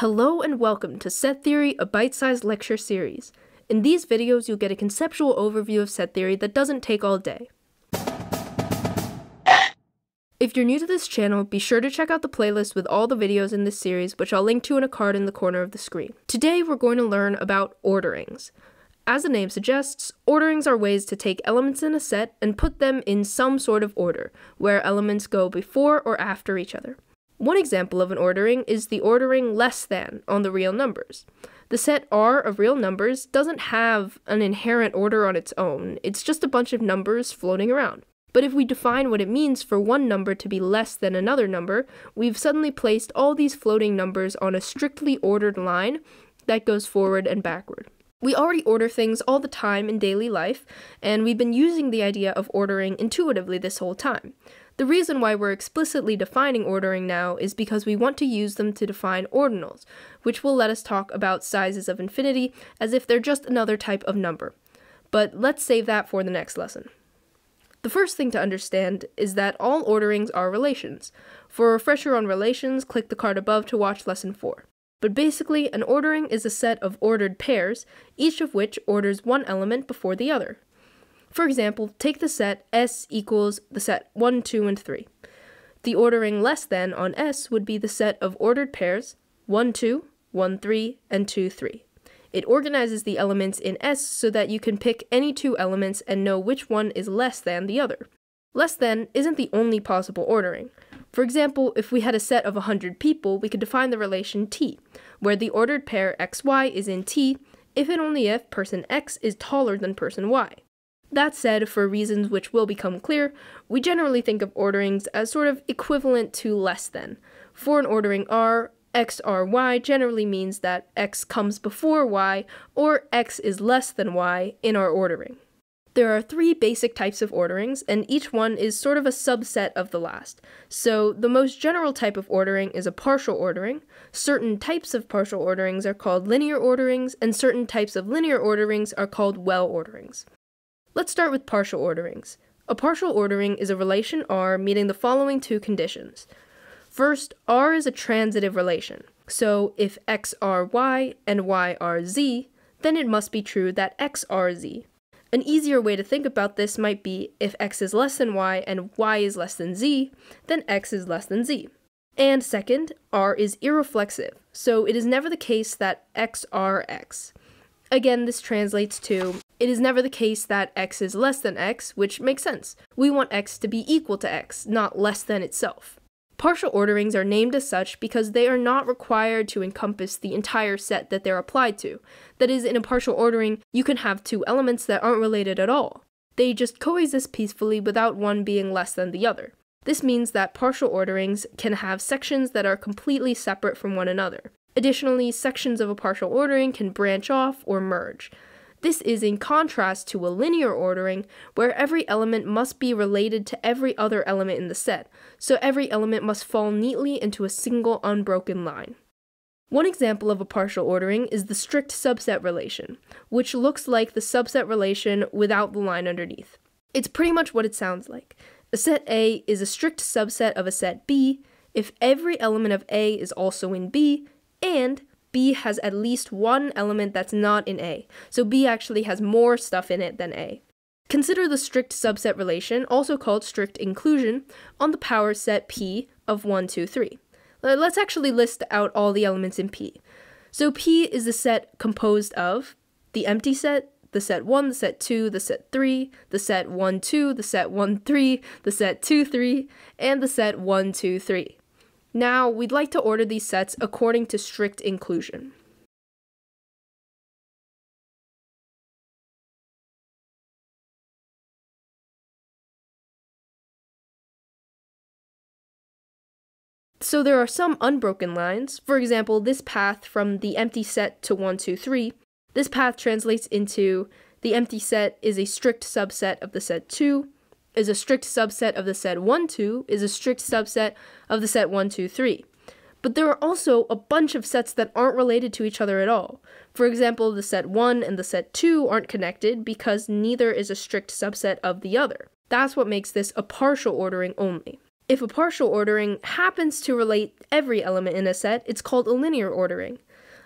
Hello and welcome to Set Theory, a bite-sized lecture series. In these videos, you'll get a conceptual overview of set theory that doesn't take all day. If you're new to this channel, be sure to check out the playlist with all the videos in this series, which I'll link to in a card in the corner of the screen. Today, we're going to learn about orderings. As the name suggests, orderings are ways to take elements in a set and put them in some sort of order, where elements go before or after each other. One example of an ordering is the ordering less than on the real numbers. The set R of real numbers doesn't have an inherent order on its own, it's just a bunch of numbers floating around. But if we define what it means for one number to be less than another number, we've suddenly placed all these floating numbers on a strictly ordered line that goes forward and backward. We already order things all the time in daily life, and we've been using the idea of ordering intuitively this whole time. The reason why we're explicitly defining ordering now is because we want to use them to define ordinals, which will let us talk about sizes of infinity as if they're just another type of number. But let's save that for the next lesson. The first thing to understand is that all orderings are relations. For a refresher on relations, click the card above to watch lesson 4. But basically, an ordering is a set of ordered pairs, each of which orders one element before the other. For example, take the set S equals the set 1, 2, and 3. The ordering less than on S would be the set of ordered pairs 1, 2, 1, 3, and 2, 3. It organizes the elements in S so that you can pick any two elements and know which one is less than the other. Less than isn't the only possible ordering. For example, if we had a set of 100 people, we could define the relation T, where the ordered pair XY is in T if and only if person X is taller than person Y. That said, for reasons which will become clear, we generally think of orderings as sort of equivalent to less than. For an ordering R, x r y generally means that x comes before y or x is less than y in our ordering. There are three basic types of orderings, and each one is sort of a subset of the last. So, the most general type of ordering is a partial ordering. Certain types of partial orderings are called linear orderings, and certain types of linear orderings are called well orderings. Let's start with partial orderings. A partial ordering is a relation R meeting the following two conditions. First, R is a transitive relation. So if X R Y and Y R Z, then it must be true that X R Z. An easier way to think about this might be if x is less than y and y is less than z, then x is less than z. And second, R is irreflexive, so it is never the case that X R X. Again, this translates to it is never the case that x is less than x, which makes sense. We want x to be equal to x, not less than itself. Partial orderings are named as such because they are not required to encompass the entire set that they're applied to. That is, in a partial ordering, you can have two elements that aren't related at all. They just coexist peacefully without one being less than the other. This means that partial orderings can have sections that are completely separate from one another. Additionally, sections of a partial ordering can branch off or merge. This is in contrast to a linear ordering, where every element must be related to every other element in the set, so every element must fall neatly into a single unbroken line. One example of a partial ordering is the strict subset relation, which looks like the subset relation without the line underneath. It's pretty much what it sounds like. A set A is a strict subset of a set B if every element of A is also in B and B has at least one element that's not in A, so B actually has more stuff in it than A. Consider the strict subset relation, also called strict inclusion, on the power set P of 1, 2, 3. Uh, let's actually list out all the elements in P. So P is the set composed of the empty set, the set 1, the set 2, the set 3, the set 1, 2, the set 1, 3, the set 2, 3, and the set 1, 2, 3. Now, we'd like to order these sets according to strict inclusion. So there are some unbroken lines. For example, this path from the empty set to 1, 2, 3. This path translates into the empty set is a strict subset of the set 2, is a strict subset of the set 1, 2, is a strict subset of the set 1, 2, 3. But there are also a bunch of sets that aren't related to each other at all. For example, the set 1 and the set 2 aren't connected because neither is a strict subset of the other. That's what makes this a partial ordering only. If a partial ordering happens to relate every element in a set, it's called a linear ordering.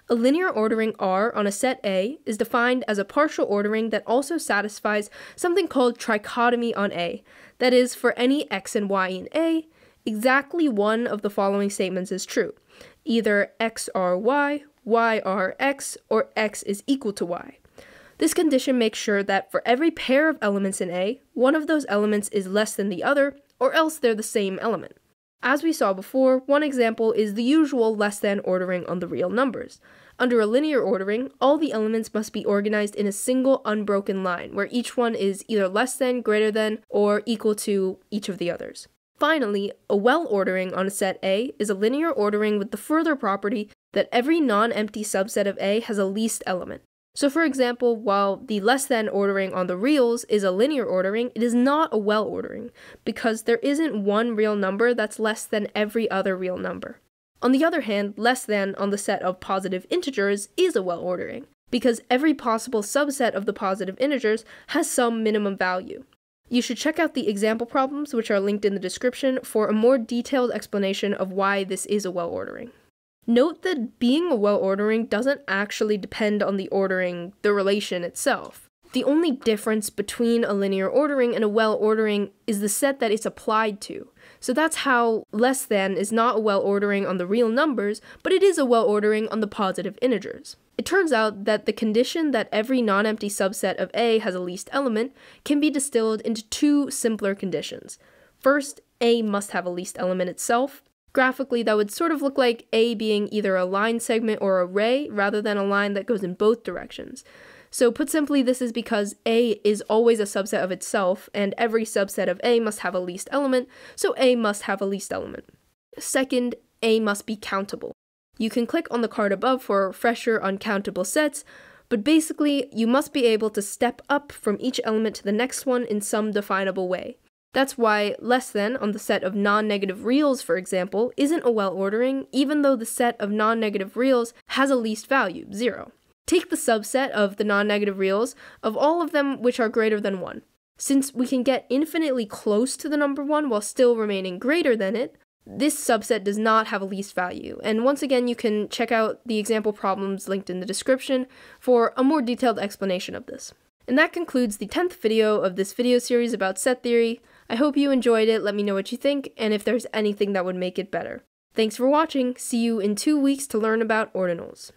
A linear ordering R on a set A is defined as a partial ordering that also satisfies something called trichotomy on A. That is, for any x and y in A, exactly one of the following statements is true. Either x R y, y R x, or x is equal to y. This condition makes sure that for every pair of elements in A, one of those elements is less than the other, or else they're the same element. As we saw before, one example is the usual less than ordering on the real numbers. Under a linear ordering, all the elements must be organized in a single unbroken line, where each one is either less than, greater than, or equal to each of the others. Finally, a well ordering on a set A is a linear ordering with the further property that every non-empty subset of A has a least element. So for example, while the less than ordering on the reals is a linear ordering, it is not a well ordering, because there isn't one real number that's less than every other real number. On the other hand, less than on the set of positive integers is a well ordering, because every possible subset of the positive integers has some minimum value. You should check out the example problems, which are linked in the description, for a more detailed explanation of why this is a well ordering. Note that being a well ordering doesn't actually depend on the ordering, the relation itself. The only difference between a linear ordering and a well ordering is the set that it's applied to. So that's how less than is not a well ordering on the real numbers, but it is a well ordering on the positive integers. It turns out that the condition that every non-empty subset of A has a least element can be distilled into two simpler conditions. First, A must have a least element itself. Graphically, that would sort of look like A being either a line segment or a ray rather than a line that goes in both directions. So, put simply, this is because A is always a subset of itself, and every subset of A must have a least element, so A must have a least element. Second, A must be countable. You can click on the card above for fresher uncountable sets, but basically, you must be able to step up from each element to the next one in some definable way. That's why less than on the set of non-negative reals, for example, isn't a well ordering, even though the set of non-negative reals has a least value, 0. Take the subset of the non-negative reals of all of them which are greater than 1. Since we can get infinitely close to the number 1 while still remaining greater than it, this subset does not have a least value. And once again, you can check out the example problems linked in the description for a more detailed explanation of this. And that concludes the 10th video of this video series about set theory. I hope you enjoyed it, let me know what you think, and if there's anything that would make it better. Thanks for watching, see you in two weeks to learn about ordinals.